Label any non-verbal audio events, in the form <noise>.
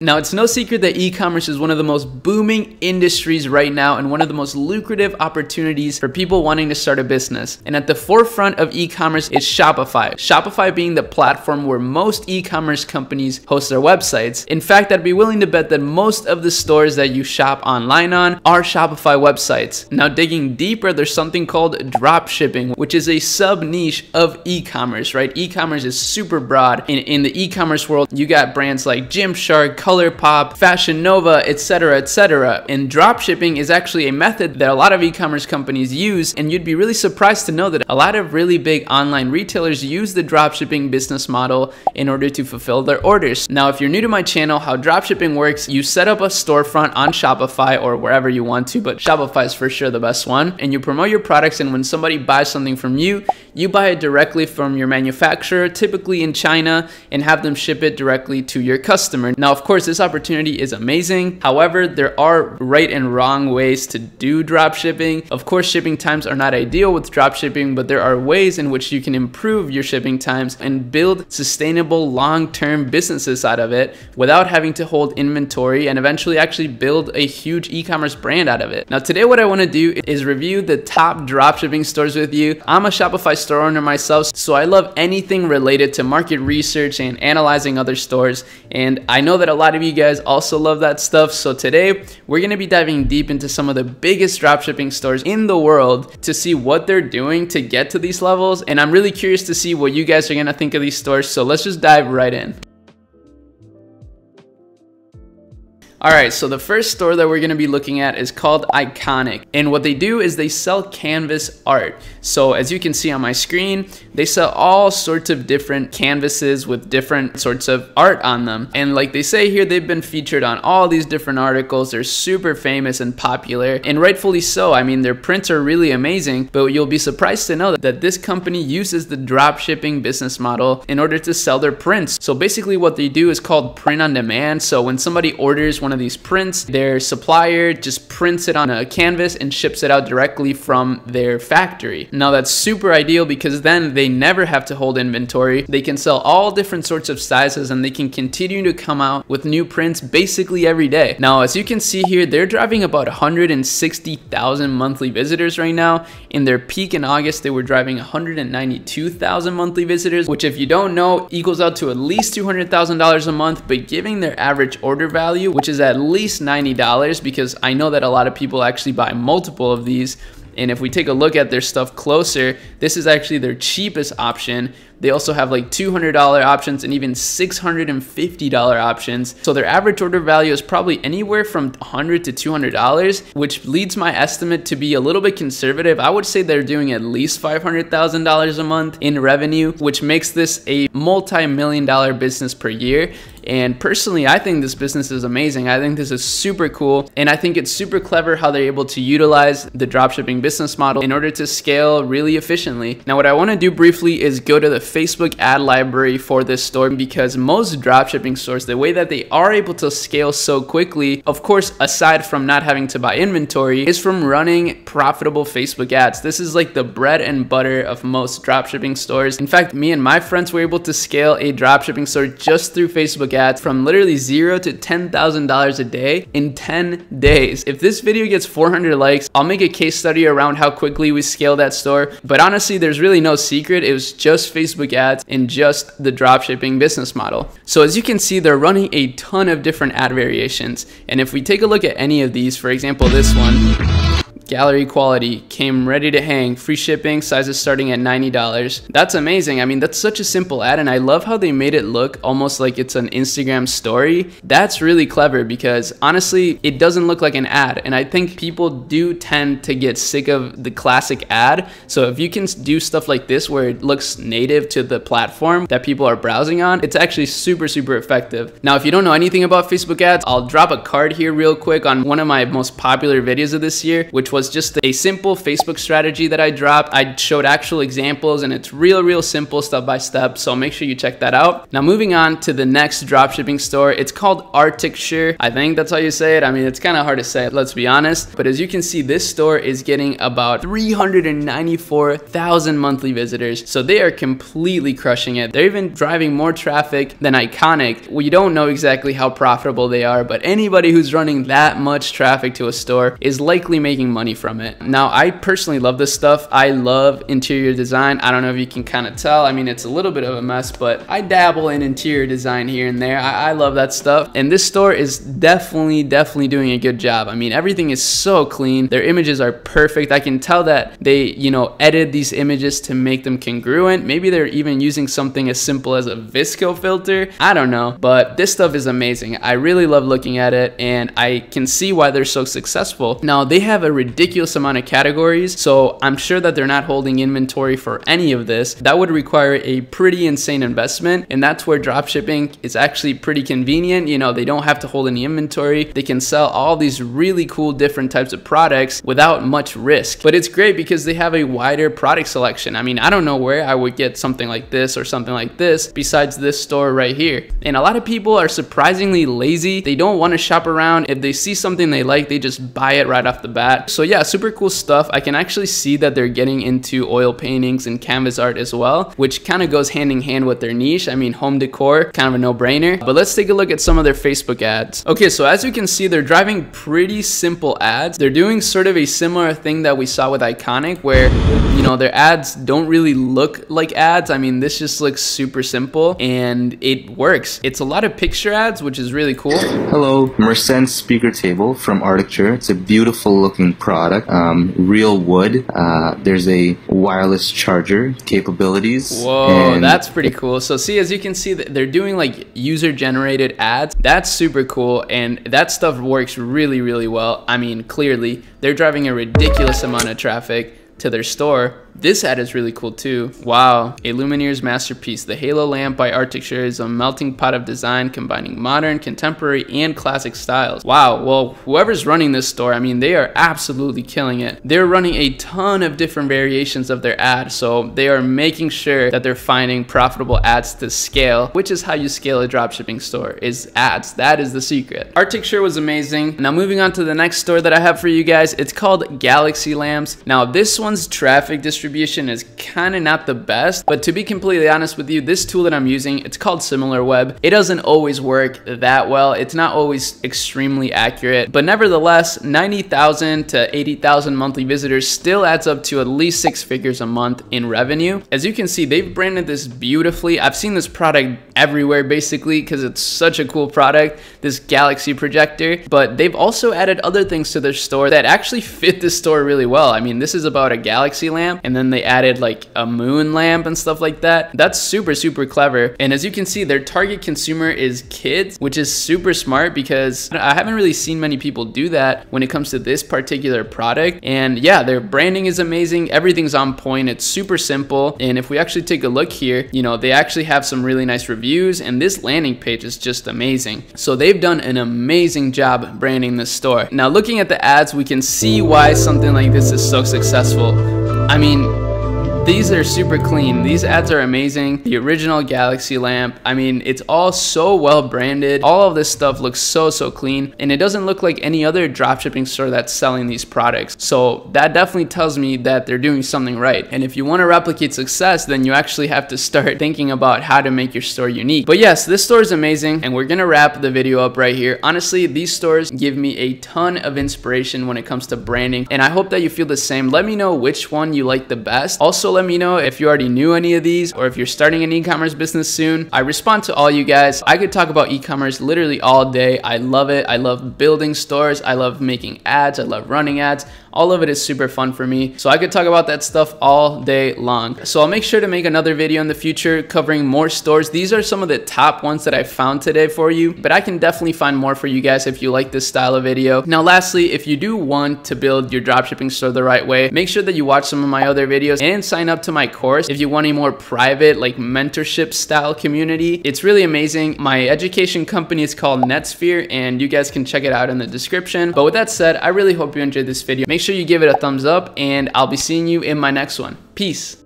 Now, it's no secret that e-commerce is one of the most booming industries right now and one of the most lucrative opportunities for people wanting to start a business. And at the forefront of e-commerce is Shopify. Shopify being the platform where most e-commerce companies host their websites. In fact, I'd be willing to bet that most of the stores that you shop online on are Shopify websites. Now, digging deeper, there's something called drop shipping, which is a sub niche of e-commerce, right? E-commerce is super broad. In, in the e-commerce world, you got brands like Gymshark, ColourPop, Fashion Nova, etc., etc. And dropshipping is actually a method that a lot of e-commerce companies use, and you'd be really surprised to know that a lot of really big online retailers use the dropshipping business model in order to fulfill their orders. Now, if you're new to my channel, how dropshipping works, you set up a storefront on Shopify or wherever you want to, but Shopify is for sure the best one, and you promote your products, and when somebody buys something from you, you buy it directly from your manufacturer, typically in China, and have them ship it directly to your customer. Now, of course, this opportunity is amazing. However, there are right and wrong ways to do drop shipping. Of course, shipping times are not ideal with drop shipping, but there are ways in which you can improve your shipping times and build sustainable long-term businesses out of it without having to hold inventory and eventually actually build a huge e-commerce brand out of it. Now, today what I want to do is review the top drop shipping stores with you. I'm a Shopify store owner myself, so I love anything related to market research and analyzing other stores. And I know that a lot of you guys also love that stuff. So today we're going to be diving deep into some of the biggest dropshipping stores in the world to see what they're doing to get to these levels. And I'm really curious to see what you guys are going to think of these stores. So let's just dive right in. All right, so the first store that we're gonna be looking at is called Ikonick. And what they do is they sell canvas art. So as you can see on my screen, they sell all sorts of different canvases with different sorts of art on them. And like they say here, they've been featured on all these different articles. They're super famous and popular, and rightfully so. I mean, their prints are really amazing, but you'll be surprised to know that this company uses the drop shipping business model in order to sell their prints. So basically what they do is called print on demand. So when somebody orders one of these prints. Their supplier just prints it on a canvas and ships it out directly from their factory. Now that's super ideal because then they never have to hold inventory. They can sell all different sorts of sizes and they can continue to come out with new prints basically every day. Now, as you can see here, they're driving about 160,000 monthly visitors right now. In their peak in August, they were driving 192,000 monthly visitors, which if you don't know, equals out to at least $200,000 a month, but giving their average order value, which is is at least $90 because I know that a lot of people actually buy multiple of these. And if we take a look at their stuff closer, this is actually their cheapest option, they also have like $200 options and even $650 options. So their average order value is probably anywhere from 100 to $200, which leads my estimate to be a little bit conservative. I would say they're doing at least $500,000 a month in revenue, which makes this a multi-million dollar business per year. And personally, I think this business is amazing. I think this is super cool. And I think it's super clever how they're able to utilize the dropshipping business model in order to scale really efficiently. Now, what I want to do briefly is go to the Facebook ad library for this store because most dropshipping stores, the way that they are able to scale so quickly, of course, aside from not having to buy inventory, is from running profitable Facebook ads. This is like the bread and butter of most dropshipping stores. In fact, me and my friends were able to scale a dropshipping store just through Facebook ads from literally zero to $10,000 a day in 10 days. If this video gets 400 likes, I'll make a case study around how quickly we scale that store. But honestly, there's really no secret. It was just Facebook Facebook ads in just the dropshipping business model. So as you can see, they're running a ton of different ad variations. And if we take a look at any of these, for example, this one, Gallery quality, came ready to hang, free shipping, sizes starting at $90. That's amazing. I mean, that's such a simple ad and I love how they made it look almost like it's an Instagram story. That's really clever because honestly, it doesn't look like an ad. And I think people do tend to get sick of the classic ad. So if you can do stuff like this where it looks native to the platform that people are browsing on, it's actually super, super effective. Now, if you don't know anything about Facebook ads, I'll drop a card here real quick on one of my most popular videos of this year, which was was just a simple Facebook strategy that I dropped. I showed actual examples and it's real, real simple step by step. So make sure you check that out. Now moving on to the next dropshipping store. It's called Articture. I think that's how you say it. I mean, it's kind of hard to say, let's be honest. But as you can see, this store is getting about 394,000 monthly visitors. So they are completely crushing it. They're even driving more traffic than Ikonick. We don't know exactly how profitable they are, but anybody who's running that much traffic to a store is likely making money from it. Now, I personally love this stuff. I love interior design. I don't know if you can kind of tell. I mean, it's a little bit of a mess, but I dabble in interior design here and there. I, I love that stuff. And this store is definitely, definitely doing a good job. I mean, everything is so clean. Their images are perfect. I can tell that they, you know, edit these images to make them congruent. Maybe they're even using something as simple as a VSCO filter. I don't know, but this stuff is amazing. I really love looking at it and I can see why they're so successful. Now, they have a ridiculous amount of categories, so I'm sure that they're not holding inventory for any of this. That would require a pretty insane investment, and that's where dropshipping is actually pretty convenient. You know, they don't have to hold any inventory. They can sell all these really cool different types of products without much risk. But it's great because they have a wider product selection. I mean, I don't know where I would get something like this or something like this besides this store right here. And a lot of people are surprisingly lazy. They don't want to shop around. If they see something they like, they just buy it right off the bat. So yeah, super cool stuff. I can actually see that they're getting into oil paintings and canvas art as well, which kind of goes hand in hand with their niche. I mean, home decor, kind of a no-brainer. But let's take a look at some of their Facebook ads. Okay, so as you can see, they're driving pretty simple ads. They're doing sort of a similar thing that we saw with Ikonick where, you know, their ads don't really look like ads. I mean, this just looks super simple and it works. It's a lot of picture ads, which is really cool. Hello, Mersenne speaker table from Articture. It's a beautiful looking product, um, real wood. Uh, there's a wireless charger capabilities. Whoa, that's pretty cool. So see, as you can see, they're doing like user generated ads. That's super cool. And that stuff works really, really well. I mean, clearly they're driving a ridiculous amount of traffic to their store this ad is really cool too. Wow, a Lumineers masterpiece. The Halo lamp by Articture is a melting pot of design combining modern, contemporary, and classic styles. Wow, well, whoever's running this store, I mean, they are absolutely killing it. They're running a ton of different variations of their ad, so they are making sure that they're finding profitable ads to scale, which is how you scale a dropshipping store, is ads. That is the secret. Articture was amazing. Now moving on to the next store that I have for you guys, it's called Galaxy Lamps. Now this one's traffic distribution distribution is kind of not the best, but to be completely honest with you, this tool that I'm using, it's called SimilarWeb. It doesn't always work that well. It's not always extremely accurate, but nevertheless, 90,000 to 80,000 monthly visitors still adds up to at least six figures a month in revenue. As you can see, they've branded this beautifully. I've seen this product everywhere basically because it's such a cool product, this Galaxy projector, but they've also added other things to their store that actually <laughs> fit this store really well. I mean, this is about a Galaxy lamp and then they added like a moon lamp and stuff like that. That's super, super clever. And as you can see, their target consumer is kids, which is super smart because I haven't really seen many people do that when it comes to this particular product. And yeah, their branding is amazing. Everything's on point. It's super simple. And if we actually take a look here, you know, they actually have some really nice reviews and this landing page is just amazing. So they've done an amazing job branding this store. Now looking at the ads, we can see why something like this is so successful. I mean, these are super clean. These ads are amazing. The original Galaxy lamp, I mean, it's all so well branded. All of this stuff looks so, so clean. And it doesn't look like any other dropshipping store that's selling these products. So that definitely tells me that they're doing something right. And if you want to replicate success, then you actually have to start <laughs> thinking about how to make your store unique. But yes, this store is amazing. And we're going to wrap the video up right here. Honestly, these stores give me a ton of inspiration when it comes to branding. And I hope that you feel the same. Let me know which one you like the best. Also, let me know if you already knew any of these or if you're starting an e-commerce business soon. I respond to all you guys. I could talk about e-commerce literally all day. I love it. I love building stores. I love making ads. I love running ads. All of it is super fun for me. So I could talk about that stuff all day long. So I'll make sure to make another video in the future covering more stores. These are some of the top ones that I found today for you, but I can definitely find more for you guys if you like this style of video. Now, lastly, if you do want to build your dropshipping store the right way, make sure that you watch some of my other videos and sign up to my course if you want a more private, like mentorship style community. It's really amazing. My education company is called NetSphere and you guys can check it out in the description. But with that said, I really hope you enjoyed this video. Make Make sure you give it a thumbs up and I'll be seeing you in my next one. Peace.